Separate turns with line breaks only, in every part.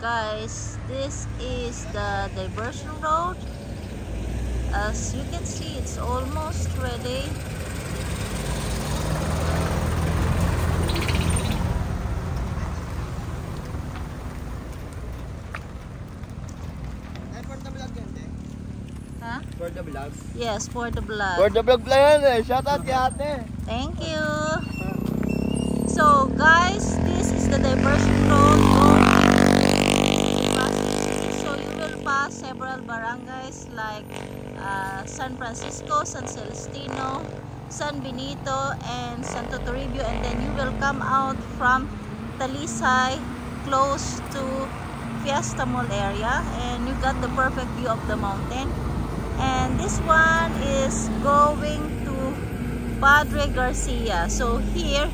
guys this is the diversion road as you can see it's almost ready
for the vlog
huh?
For the vlog.
yes for the blood
For the vlog lang yan eh. Shout out kay ate.
Thank you. So guys, this is the diversion road several barangays like uh, San Francisco, San Celestino, San Benito, and Santo Toribio, and then you will come out from Talisay, close to Fiesta Mall area, and you got the perfect view of the mountain. And this one is going to Padre Garcia. So here,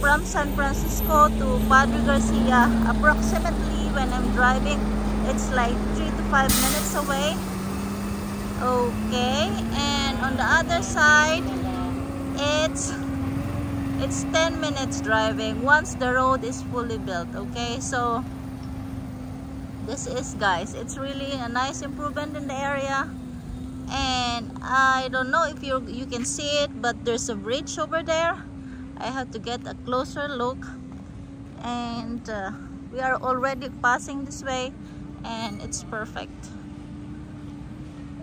from San Francisco to Padre Garcia, approximately when I'm driving, it's like 3 5 minutes away. Okay, and on the other side, it's it's 10 minutes driving once the road is fully built. Okay, so this is guys, it's really a nice improvement in the area and I don't know if you you can see it but there's a bridge over there I have to get a closer look and uh, we are already passing this way and it's perfect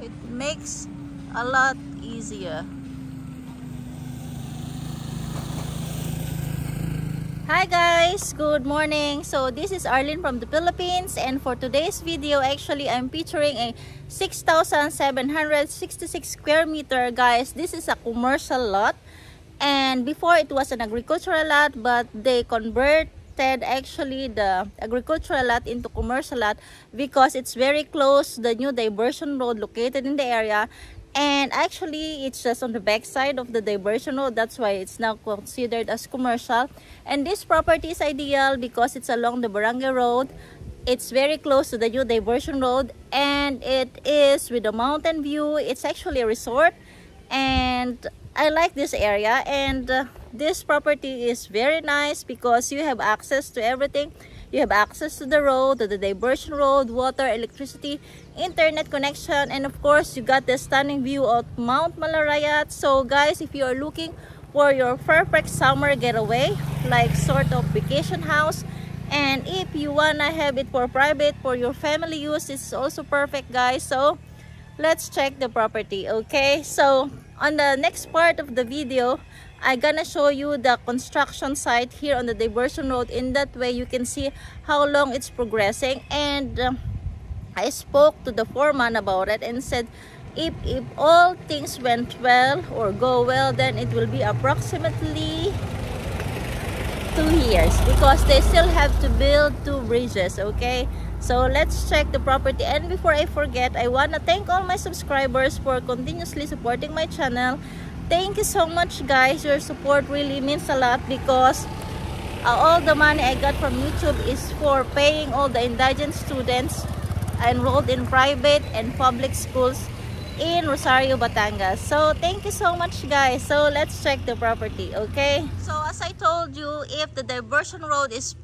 it makes a lot easier Hi guys, good morning. So this is Arlene from the Philippines and for today's video actually I'm featuring a 6,766 square meter guys. This is a commercial lot and before it was an agricultural lot but they converted actually the agricultural lot into commercial lot because it's very close to the new diversion road located in the area. And actually it's just on the back side of the diversion road. That's why it's now considered as commercial. And this property is ideal because it's along the barangay road. It's very close to the new diversion road and it is with a mountain view. It's actually a resort and i like this area and uh, this property is very nice because you have access to everything. You have access to the road to the diversion road water electricity internet connection and of course you got the stunning view of mount malarayat so guys if you are looking for your perfect summer getaway like sort of vacation house and if you wanna have it for private for your family use it's also perfect guys. So let's check the property okay? So on the next part of the video I'm gonna show you the construction site here on the diversion road. In that way you can see how long it's progressing. And um, I spoke to the foreman about it and said if, if all things went well or go well then it will be approximately two years because they still have to build two bridges okay so let's check the property and before I forget I want to thank all my subscribers for continuously supporting my channel thank you so much guys your support really means a lot because uh, all the money I got from YouTube is for paying all the indigent students enrolled in private and public schools in Rosario, Batangas. So, thank you so much guys. So, let's check the property, okay? So, as I told you, if the diversion road is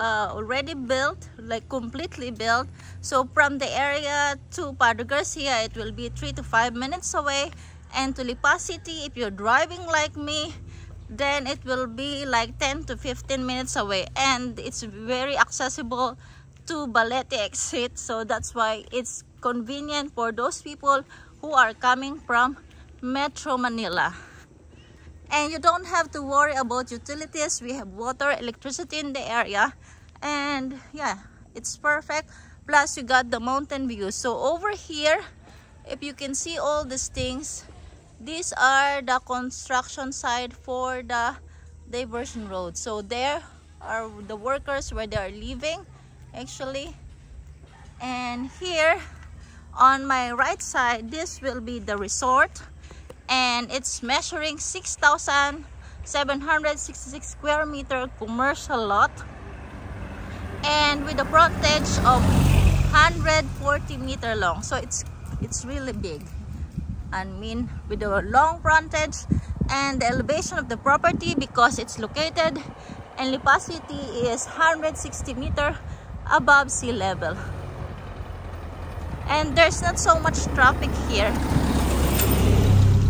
uh, already built, like completely built, so from the area to Padre Garcia, it will be 3 to 5 minutes away. And to Lipa City, if you're driving like me, then it will be like 10 to 15 minutes away. And it's very accessible to Balete exit. So, that's why it's convenient for those people who are coming from Metro Manila. And you don't have to worry about utilities. We have water, electricity in the area. And yeah, it's perfect. Plus, you got the mountain view. So over here, if you can see all these things, these are the construction site for the diversion road. So there are the workers where they are living actually. And here on my right side this will be the resort and it's measuring 6,766 square meter commercial lot and with a frontage of 140 meter long so it's it's really big I mean with a long frontage and the elevation of the property because it's located in Lipa City is 160 meter above sea level. And there's not so much traffic here.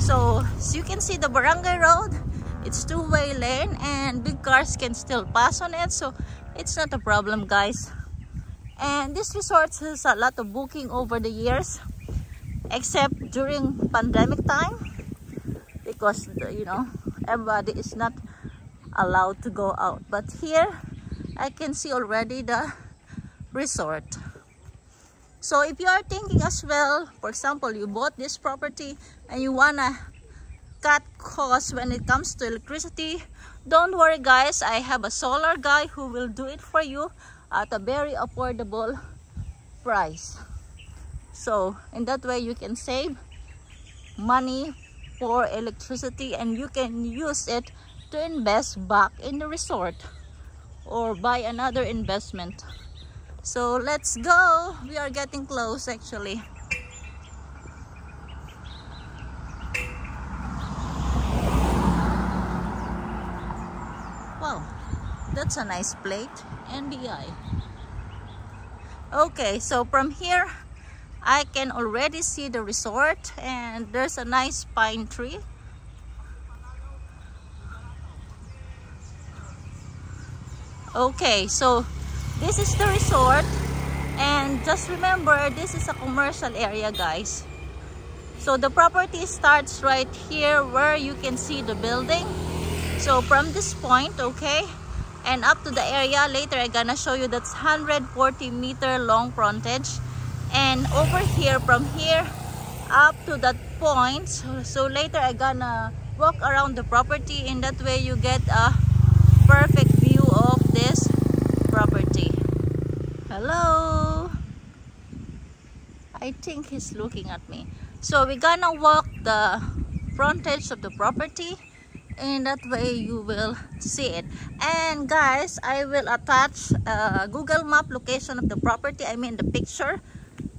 So, as you can see the barangay road, it's two-way lane and big cars can still pass on it. So, it's not a problem guys. And this resort has a lot of booking over the years. Except during pandemic time. Because, you know, everybody is not allowed to go out. But here, I can see already the resort. So if you are thinking as well, for example, you bought this property and you wanna cut costs when it comes to electricity, don't worry guys, I have a solar guy who will do it for you at a very affordable price. So in that way you can save money for electricity and you can use it to invest back in the resort or buy another investment. So let's go. We are getting close actually wow that's a nice plate NBI okay so from here I can already see the resort and there's a nice pine tree. Okay so this is the resort and just remember this is a commercial area guys. So the property starts right here where you can see the building so from this point okay and up to the area later i'm gonna show you that's 140 meter long frontage and over here from here up to that point so, so later i'm gonna walk around the property in that way you get a perfect view of this property. Hello. I think he's looking at me. So we're gonna walk the frontage of the property and that way you will see it. And guys i will attach a google map location of the property i mean the picture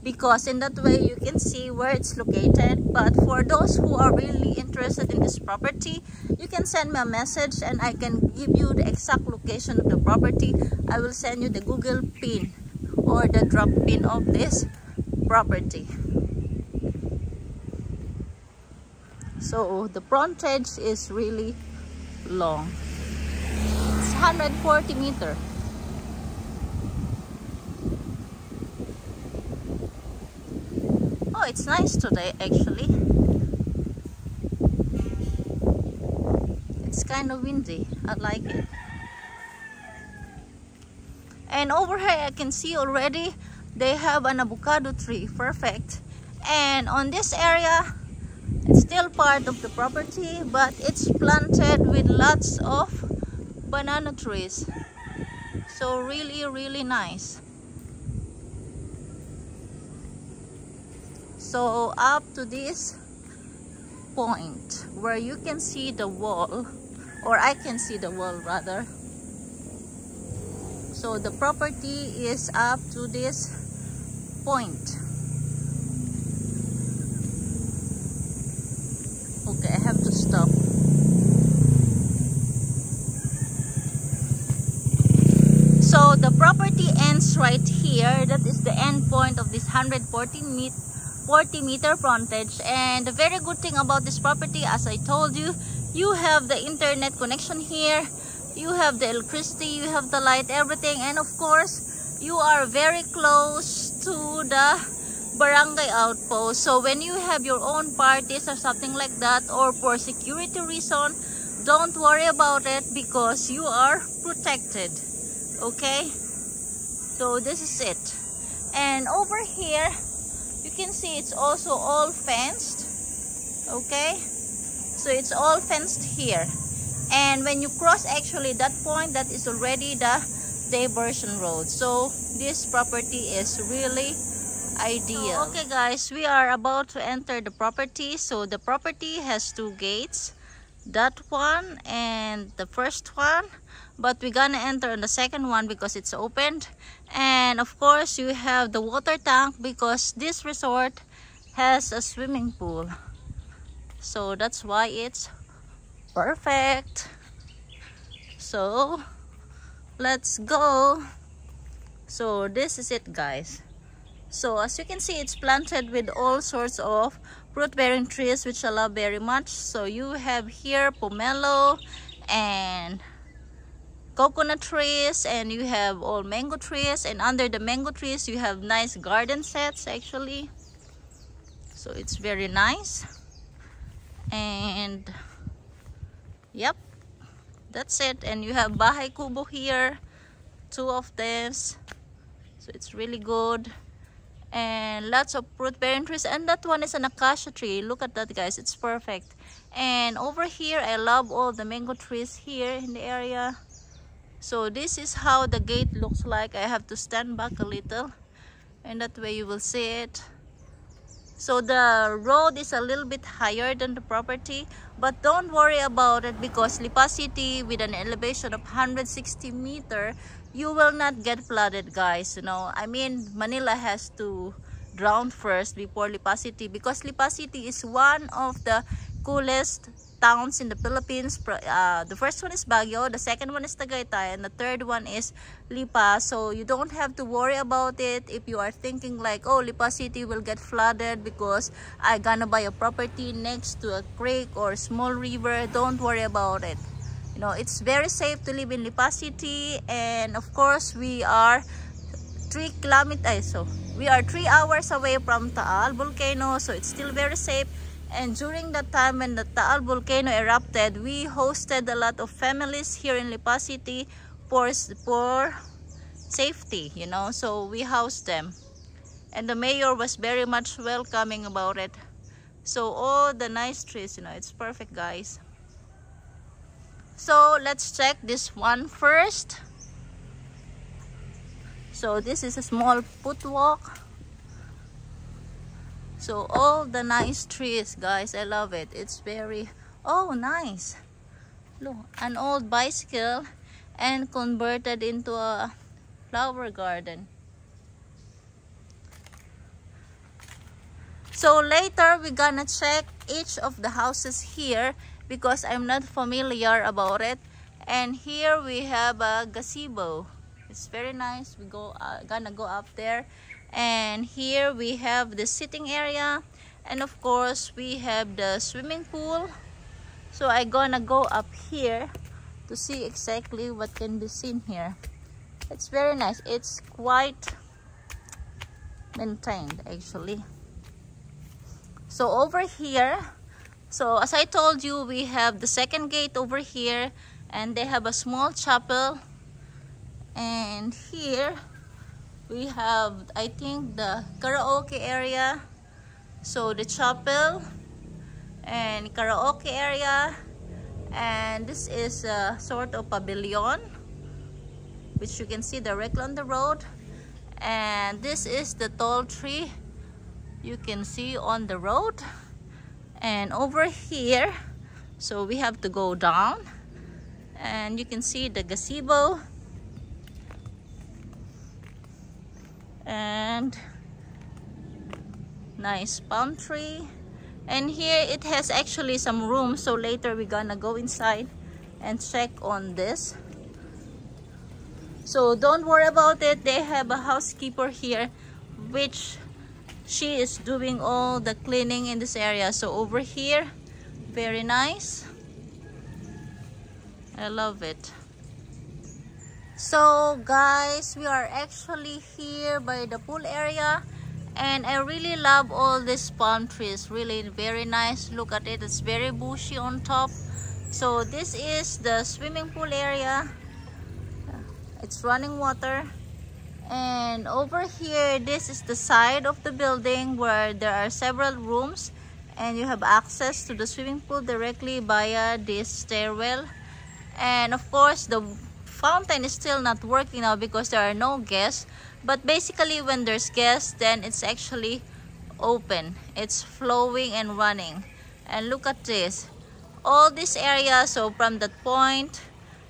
because in that way you can see where it's located. But for those who are really interested in this property you can send me a message and I can give you the exact location of the property. I will send you the Google pin or the drop pin of this property so the frontage is really long it's 140 meter oh it's nice today actually. It's kind of windy. I like it. And over here I can see already they have an avocado tree. Perfect. And on this area it's still part of the property but it's planted with lots of banana trees. So really really nice. so up to this point where you can see the wall or I can see the wall rather so the property is up to this point okay I have to stop so the property ends right here. That is the end point of this 140 meter 40 meter frontage. And the very good thing about this property as I told you you have the internet connection here. You have the electricity you have the light everything. And of course you are very close to the barangay outpost. So when you have your own parties or something like that or for security reason don't worry about it because you are protected. Okay so this is it. And over here you can see it's also all fenced okay? So it's all fenced here. And when you cross actually that point that is already the diversion road. So this property is really ideal. So, okay guys we are about to enter the property. So the property has two gates that one and the first one but we're gonna enter on the second one because it's opened. And of course you have the water tank because this resort has a swimming pool. So that's why it's perfect. So let's go. So this is it guys. So as you can see it's planted with all sorts of fruit bearing trees which i love very much. So you have here pomelo and coconut trees and you have all mango trees and under the mango trees you have nice garden sets actually. So it's very nice. And yep that's it. And you have bahay kubo here two of this. So it's really good. And lots of fruit bearing trees and that one is an acacia tree. Look at that guys it's perfect. And over here i love all the mango trees here in the area so this is how the gate looks like. I have to stand back a little and that way you will see it. So the road is a little bit higher than the property but don't worry about it because Lipa City with an elevation of 160 meter you will not get flooded guys you know. I mean Manila has to drown first before Lipa City because Lipa City is one of the coolest towns in the Philippines. Uh, the first one is Baguio, the second one is Tagaytay, and the third one is Lipa. So you don't have to worry about it if you are thinking like, oh, Lipa City will get flooded because I gonna buy a property next to a creek or small river. Don't worry about it. You know, it's very safe to live in Lipa City, and of course, we are three kilometers. So we are three hours away from Taal volcano, so it's still very safe and during that time when the Taal volcano erupted, we hosted a lot of families here in Lipa City for, for safety, you know. So we housed them. And the mayor was very much welcoming about it. So all the nice trees, you know, it's perfect, guys. So let's check this one first. So this is a small footwalk so all the nice trees guys i love it. It's very oh nice. Look an old bicycle and converted into a flower garden. So later we're gonna check each of the houses here because i'm not familiar about it. And here we have a gazebo. It's very nice. We go uh, gonna go up there and here we have the sitting area. And of course we have the swimming pool. So i gonna go up here to see exactly what can be seen here. It's very nice. It's quite maintained actually. So over here so as i told you we have the second gate over here. And they have a small chapel. And here we have I think the karaoke area so the chapel and karaoke area and this is a sort of pavilion which you can see directly on the road. And this is the tall tree you can see on the road. And over here so we have to go down and you can see the gazebo and nice palm tree. And here it has actually some room so later we're gonna go inside and check on this. So don't worry about it. They have a housekeeper here which she is doing all the cleaning in this area. So over here very nice. I love it so guys we are actually here by the pool area and i really love all these palm trees. Really very nice. Look at it. It's very bushy on top. So this is the swimming pool area. It's running water. And over here this is the side of the building where there are several rooms and you have access to the swimming pool directly via this stairwell. And of course the fountain is still not working now because there are no guests. But basically when there's guests then it's actually open. It's flowing and running. And look at this. All this area so from that point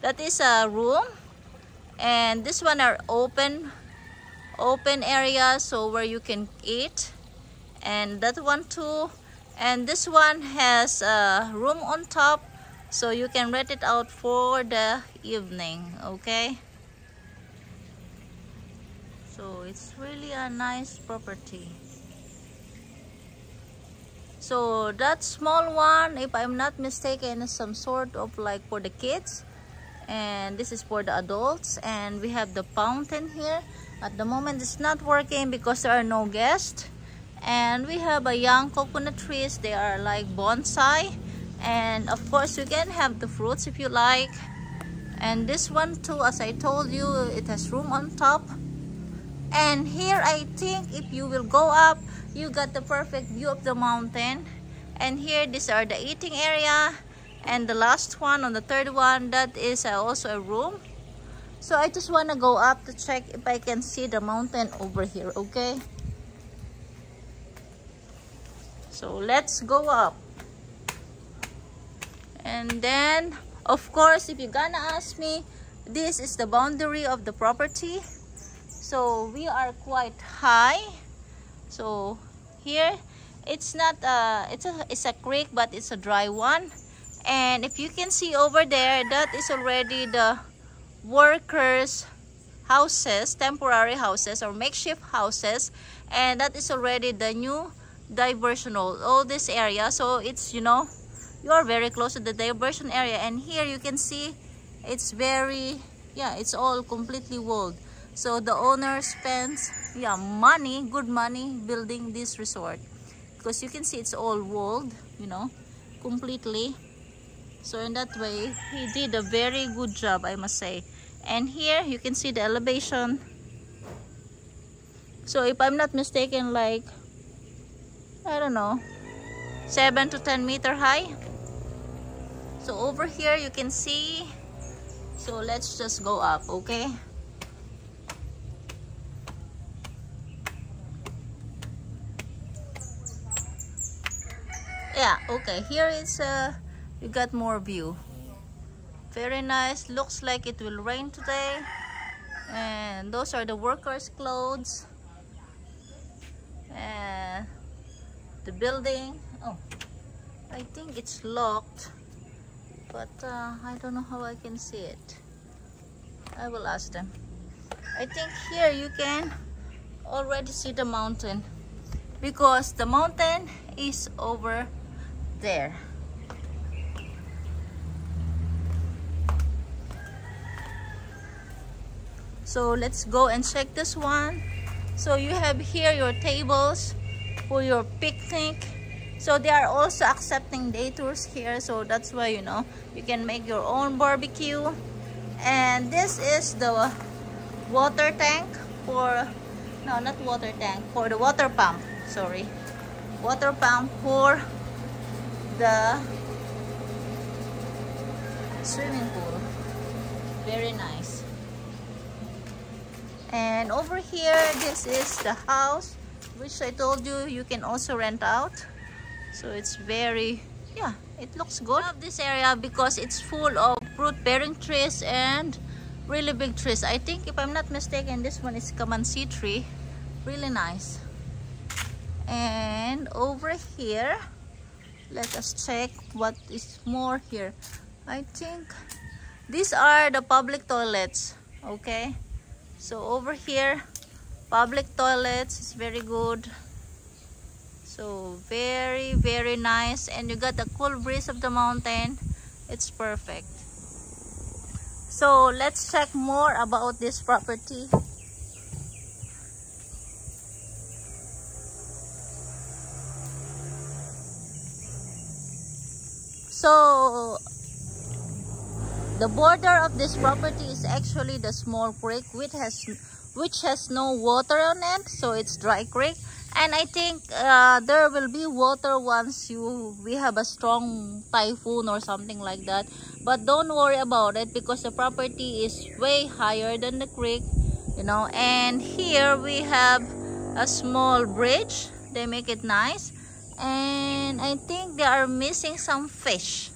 that is a room. And this one are open open area so where you can eat. And that one too. And this one has a room on top so you can rent it out for the evening okay? So it's really a nice property. So that small one if i'm not mistaken is some sort of like for the kids. And this is for the adults. And we have the fountain here. At the moment it's not working because there are no guests. And we have a young coconut trees. They are like bonsai and of course you can have the fruits if you like. And this one too as i told you it has room on top. And here i think if you will go up you got the perfect view of the mountain. And here these are the eating area. And the last one on the third one that is also a room. So i just want to go up to check if i can see the mountain over here okay? So let's go up and then of course if you're gonna ask me this is the boundary of the property. So we are quite high. So here it's not uh it's a it's a creek but it's a dry one. And if you can see over there that is already the workers houses temporary houses or makeshift houses. And that is already the new diversional all this area. So it's you know you are very close to the diversion area and here you can see it's very yeah it's all completely walled. So the owner spends yeah money good money building this resort. Because you can see it's all walled you know completely. So in that way he did a very good job i must say. And here you can see the elevation. So if i'm not mistaken like i don't know 7 to 10 meter high so over here you can see. So let's just go up okay? Yeah okay. Here is uh you got more view. Very nice. Looks like it will rain today. And those are the workers clothes. And the building. Oh I think it's locked but uh, I don't know how I can see it. I will ask them. I think here you can already see the mountain because the mountain is over there. So let's go and check this one. So you have here your tables for your picnic so they are also accepting day tours here. So that's why you know you can make your own barbecue. And this is the water tank for no not water tank for the water pump. Sorry. Water pump for the swimming pool. Very nice. And over here this is the house which I told you you can also rent out so it's very yeah it looks good. I love this area because it's full of fruit bearing trees and really big trees. I think if I'm not mistaken this one is Kamansi tree. Really nice. And over here let us check what is more here. I think these are the public toilets okay? So over here public toilets is very good so very very nice. And you got the cool breeze of the mountain. It's perfect. So let's check more about this property. So the border of this property is actually the small creek which has which has no water on it. So it's dry creek and i think uh, there will be water once you we have a strong typhoon or something like that. But don't worry about it because the property is way higher than the creek you know. And here we have a small bridge. They make it nice. And I think they are missing some fish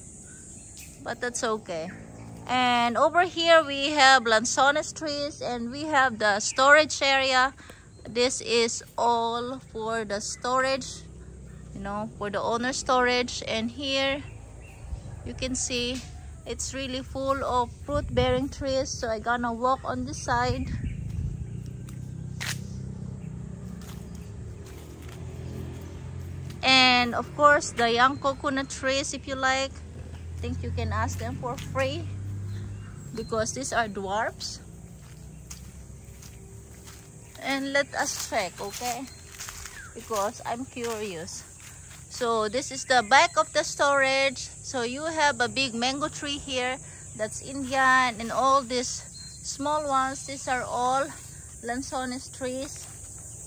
but that's okay. And over here we have lanzones trees and we have the storage area this is all for the storage you know for the owner storage. And here you can see it's really full of fruit bearing trees. So i gonna walk on this side. And of course the young coconut trees if you like. I think you can ask them for free. Because these are dwarfs and let us check okay? Because I'm curious. So this is the back of the storage. So you have a big mango tree here. That's Indian. And all these small ones these are all lanzones trees.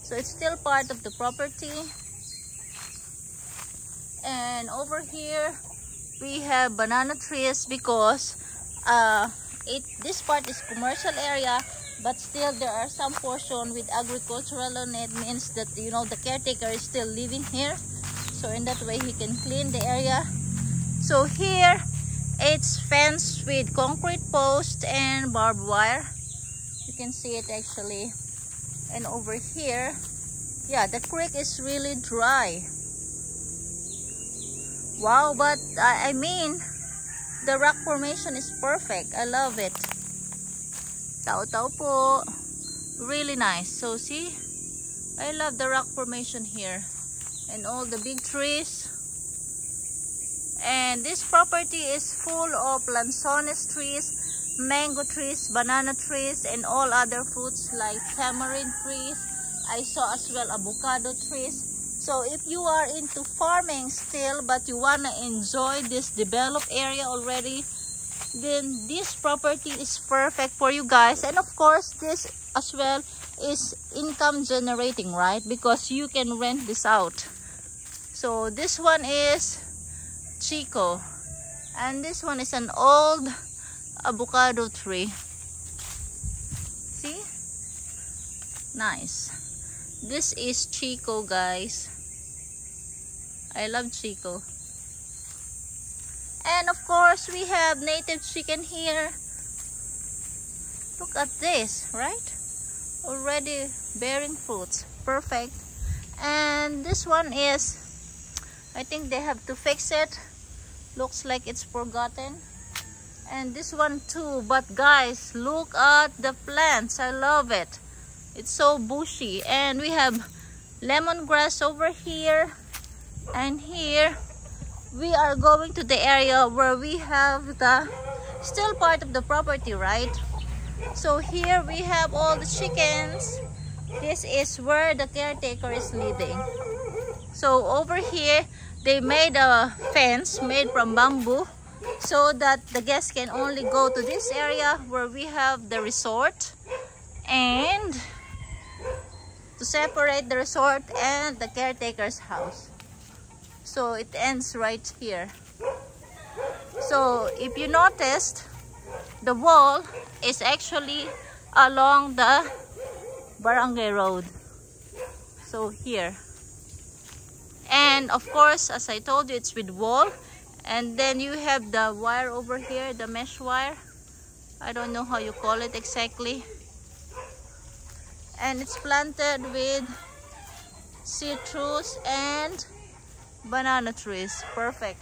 So it's still part of the property. And over here we have banana trees because uh, it this part is commercial area but still there are some portion with agricultural on it means that you know the caretaker is still living here. So in that way he can clean the area. So here it's fenced with concrete post and barbed wire. You can see it actually. And over here yeah the creek is really dry. Wow but I, I mean the rock formation is perfect. I love it tao-tao po. Really nice. So see? I love the rock formation here and all the big trees. And this property is full of lanzones trees mango trees banana trees and all other fruits like tamarind trees. I saw as well avocado trees. So if you are into farming still but you wanna enjoy this developed area already then this property is perfect for you guys. And of course this as well is income generating right? Because you can rent this out. So this one is chico. And this one is an old avocado tree. See? Nice. This is chico guys. I love chico and of course, we have native chicken here. Look at this, right? Already bearing fruits. Perfect. And this one is, I think they have to fix it. Looks like it's forgotten. And this one too. But guys, look at the plants. I love it. It's so bushy. And we have lemongrass over here. And here we are going to the area where we have the still part of the property right? So here we have all the chickens. This is where the caretaker is living. So over here they made a fence made from bamboo so that the guests can only go to this area where we have the resort and to separate the resort and the caretaker's house so it ends right here. So if you noticed the wall is actually along the barangay road. So here. And of course as I told you it's with wall. And then you have the wire over here the mesh wire. I don't know how you call it exactly. And it's planted with citrus and banana trees. Perfect.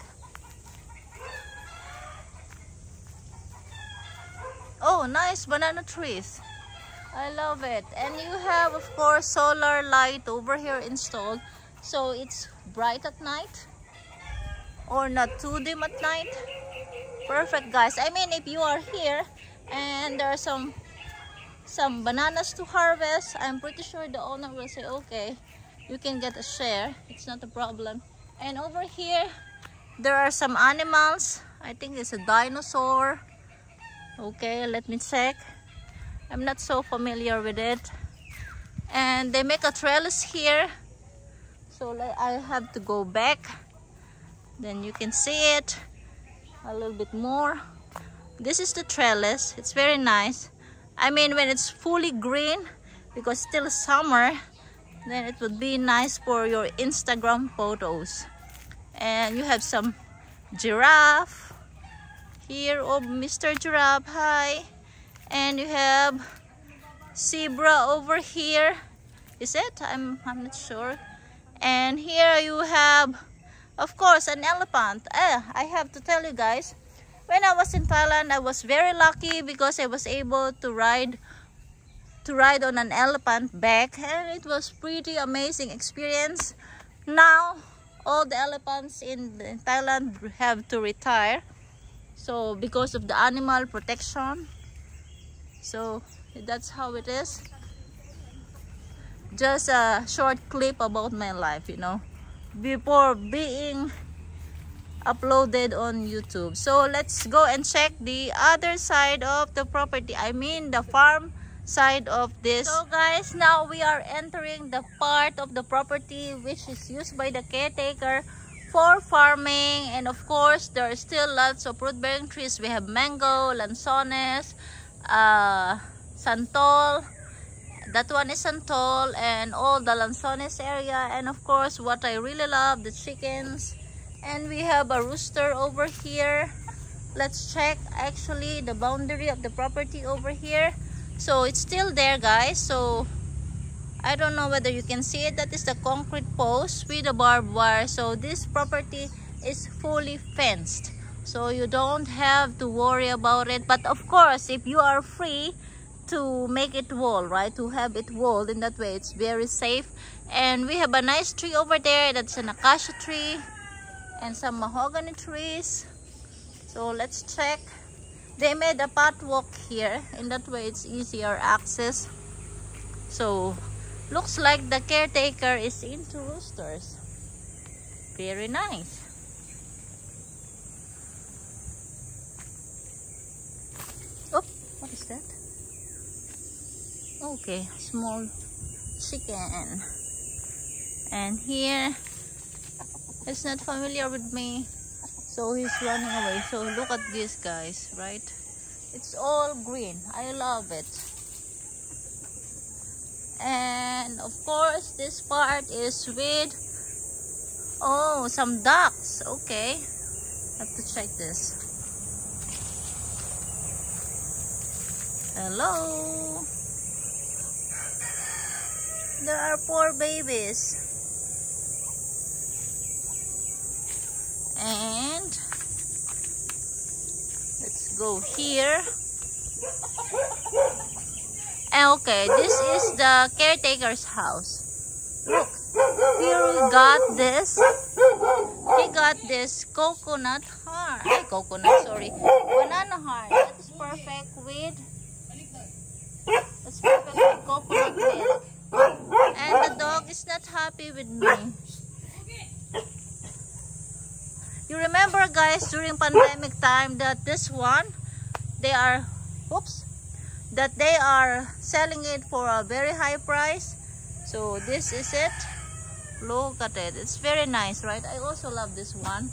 Oh nice banana trees. I love it. And you have of course solar light over here installed. So it's bright at night or not too dim at night. Perfect guys. I mean if you are here and there are some some bananas to harvest I'm pretty sure the owner will say okay you can get a share. It's not a problem and over here there are some animals. I think it's a dinosaur. Okay let me check. I'm not so familiar with it. And they make a trellis here. So i have to go back. Then you can see it a little bit more. This is the trellis. It's very nice. I mean when it's fully green because still summer then it would be nice for your Instagram photos. And you have some giraffe here. Oh Mr. Giraffe hi. And you have zebra over here. Is it? I'm, I'm not sure. And here you have of course an elephant. Eh, I have to tell you guys when I was in Thailand I was very lucky because I was able to ride to ride on an elephant back and it was pretty amazing experience. Now all the elephants in Thailand have to retire so because of the animal protection. So that's how it is. Just a short clip about my life you know. Before being uploaded on YouTube. So let's go and check the other side of the property. I mean the farm side of this. So guys now we are entering the part of the property which is used by the caretaker for farming. And of course there are still lots of fruit bearing trees. We have mango lanzones uh santol. That one is santol and all the lanzones area. And of course what i really love the chickens. And we have a rooster over here. Let's check actually the boundary of the property over here so it's still there guys. So I don't know whether you can see it. That is the concrete post with a barbed wire. So this property is fully fenced. So you don't have to worry about it. But of course if you are free to make it wall right to have it walled in that way it's very safe. And we have a nice tree over there. That's an acacia tree and some mahogany trees. So let's check they made a path walk here. And that way it's easier access. So looks like the caretaker is into roosters. Very nice. Oh what is that? Okay small chicken. And here it's not familiar with me so he's running away. So look at this guys right? It's all green. I love it. And of course this part is with oh some ducks. Okay. Have to check this. Hello. There are four babies. And let's go here. And okay this is the caretaker's house. Look here we got this. He got this coconut heart. Ay, coconut sorry. Banana heart. That is perfect with that's perfect with coconut milk and the dog is not happy with me you remember guys during pandemic time that this one they are oops that they are selling it for a very high price. So this is it. Look at it. It's very nice right? I also love this one.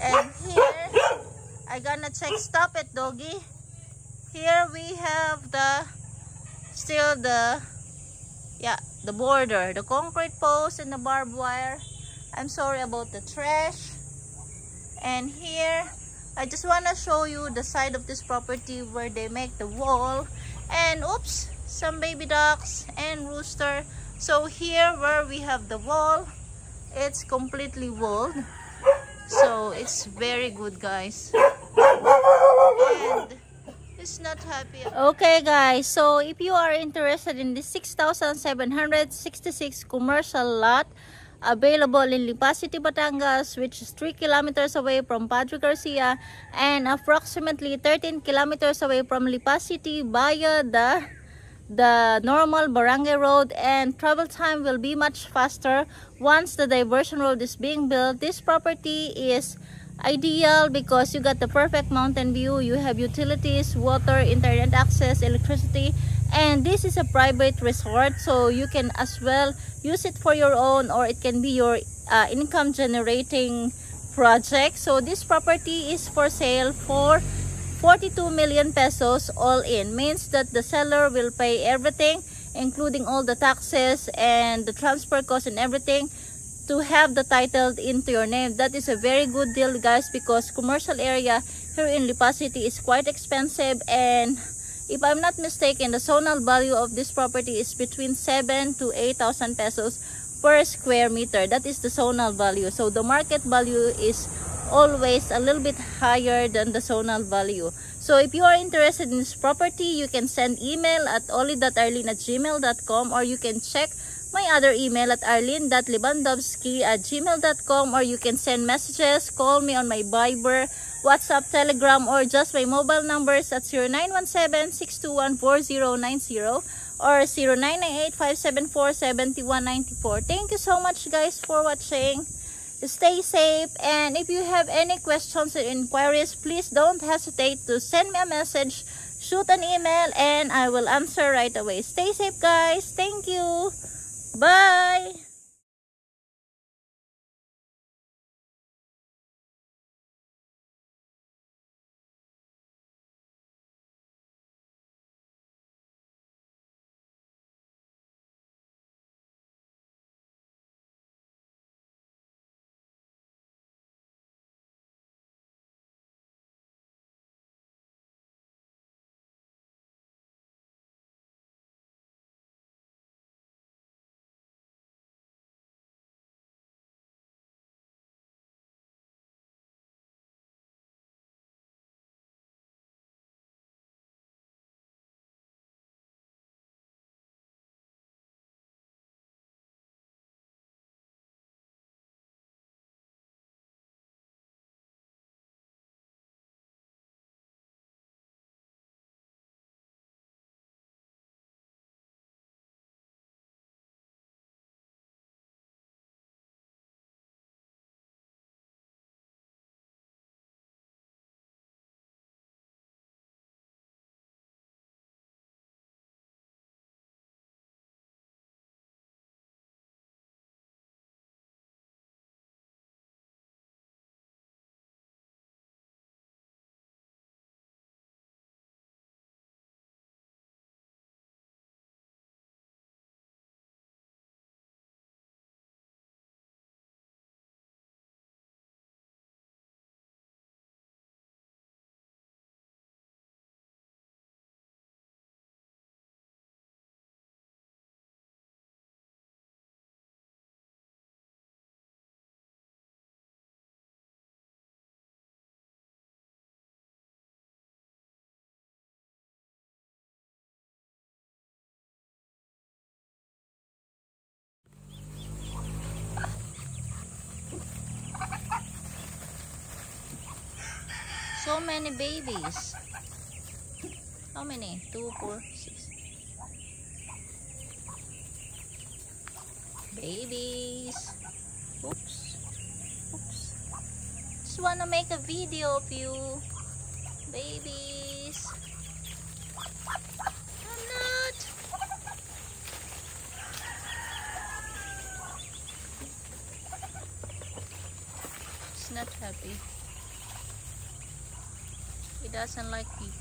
And here i gonna check. Stop it doggy. Here we have the still the yeah the border. The concrete post and the barbed wire I'm sorry about the trash. And here, I just want to show you the side of this property where they make the wall. And oops, some baby ducks and rooster. So here where we have the wall, it's completely walled. So it's very good guys. And it's not happy. Okay guys, so if you are interested in this 6,766 commercial lot, available in Lipa City, Batangas, which is 3 kilometers away from Padre Garcia and approximately 13 kilometers away from Lipa City via the the normal barangay road and travel time will be much faster once the diversion road is being built. This property is ideal because you got the perfect mountain view you have utilities water internet access electricity and this is a private resort so you can as well use it for your own or it can be your uh, income generating project. So this property is for sale for 42 million pesos all in. Means that the seller will pay everything including all the taxes and the transfer cost and everything to have the title into your name. That is a very good deal guys because commercial area here in Lipa City is quite expensive and if I'm not mistaken the zonal value of this property is between 7 to 8,000 pesos per square meter. That is the zonal value. So the market value is always a little bit higher than the zonal value. So if you are interested in this property you can send email at oli.arlene or you can check my other email at arlene.lewandowski at gmail.com or you can send messages, call me on my Viber, WhatsApp, Telegram, or just my mobile numbers at 0917-621-4090 or 0998-574-7194. Thank you so much guys for watching. Stay safe and if you have any questions or inquiries, please don't hesitate to send me a message, shoot an email, and I will answer right away. Stay safe guys. Thank you. Bye! So many babies. How many? Two, four, six. Babies. Oops. Oops. Just wanna make a video of you. Babies. I'm not. Not happy. Doesn't like people.